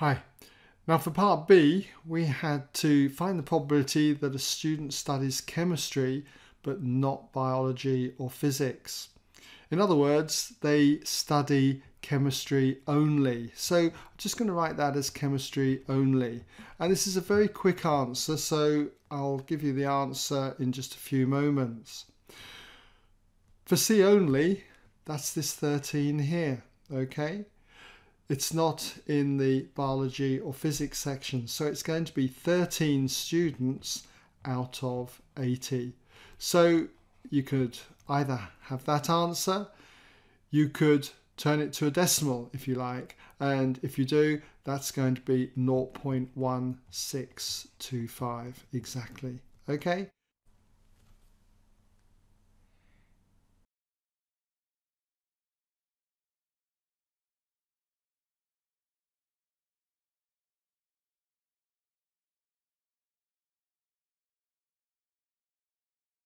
Hi. Now for part B, we had to find the probability that a student studies chemistry but not biology or physics. In other words, they study chemistry only. So I'm just going to write that as chemistry only. And this is a very quick answer, so I'll give you the answer in just a few moments. For C only, that's this 13 here, okay? It's not in the biology or physics section, so it's going to be 13 students out of 80. So you could either have that answer, you could turn it to a decimal if you like, and if you do, that's going to be 0.1625 exactly. Okay?